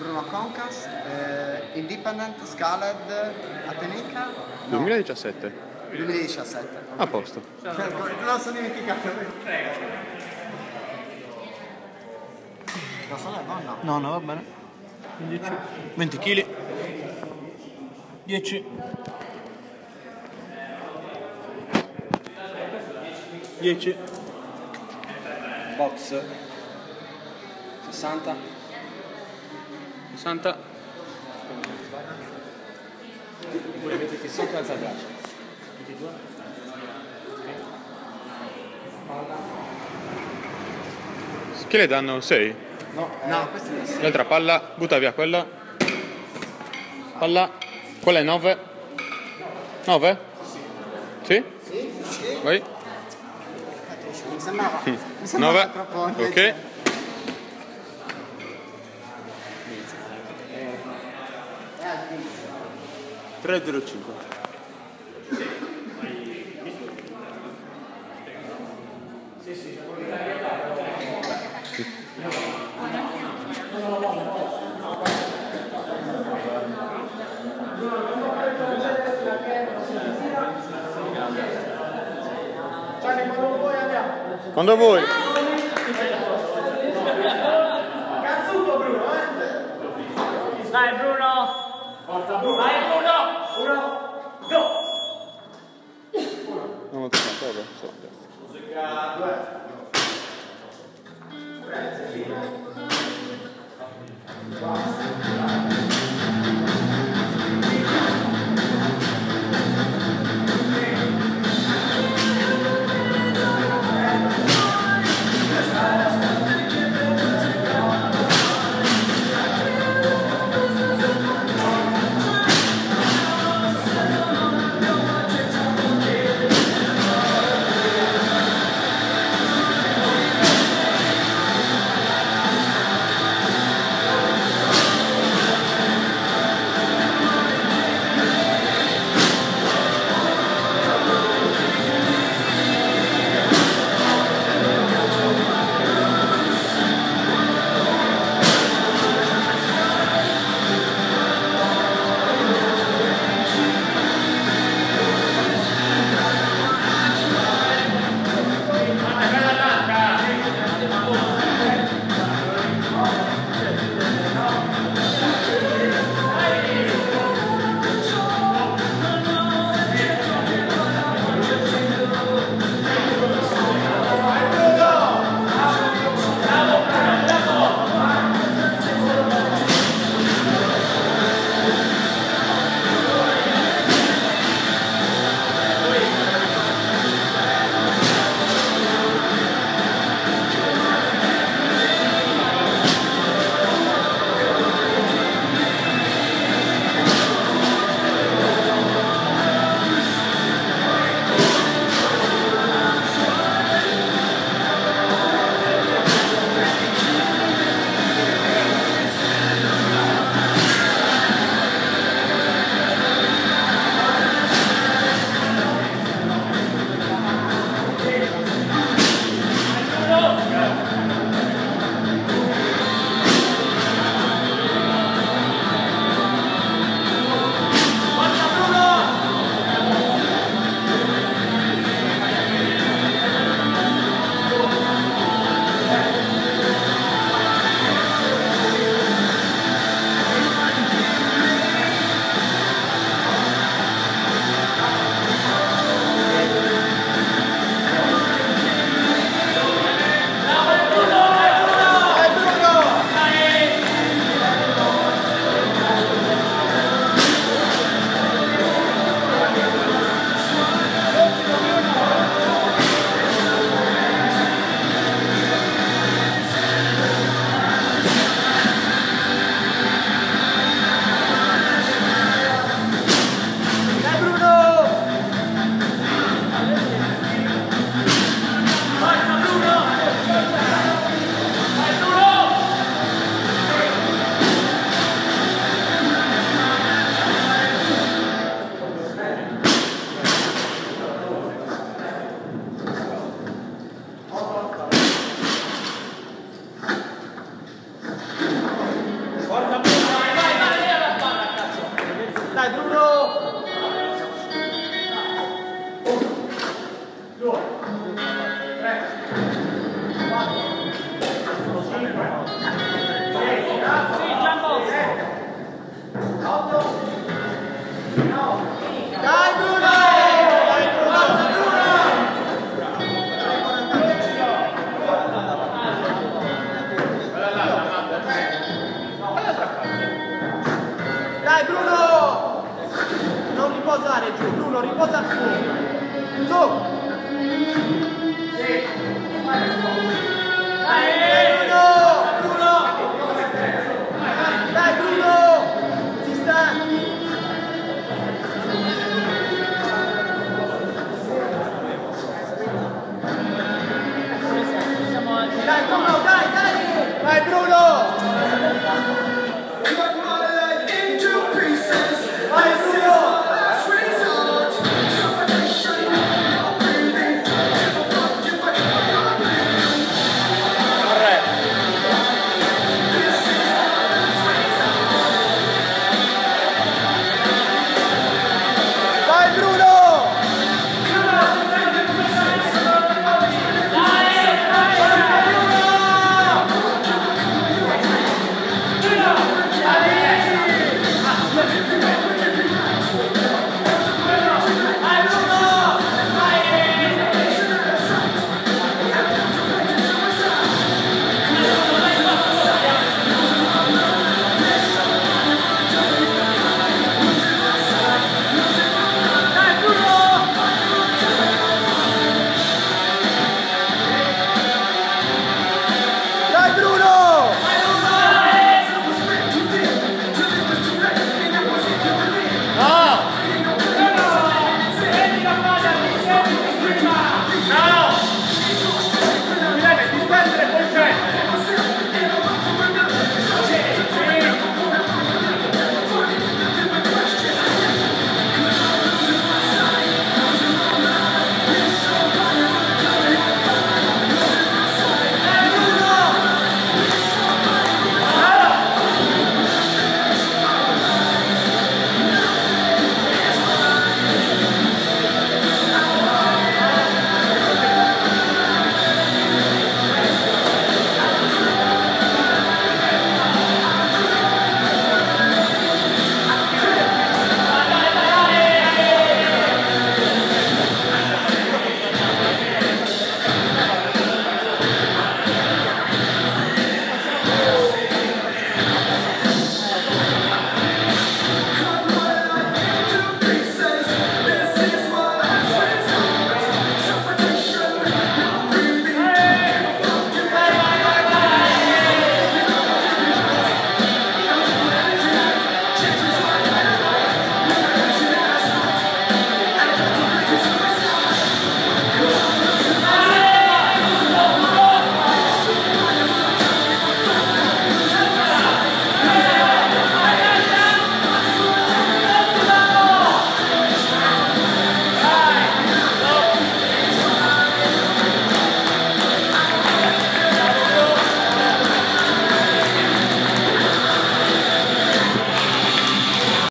Bruno Concas, eh, Independent, Scaled, Atenica. No. 2017. 2017. A posto. Cioè, non lo sono dimenticato. La sola è buona? No, no, va bene. 10. 20 kg. 10. 10. Box. 60. 60. Voi mettete sotto e alza il Che le danno 6? No, eh, no, questa è L'altra palla, butta via quella. Palla, quella è 9. 9? Sì? Sì? Vai. Mi sembrava, mi sembrava 9. troppo. Ok. 3,05. Quando vuoi. Cazzuto Bruno, eh? Dai Bruno! Forza Bruno! Vai Bruno! uno, go! Non ho toccato, vabbè, solo adesso. Musica 2. 3, 4, Basta. Dai Bruno! Non riposare giù, Bruno, riposa su! Su! Sì.